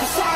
Get.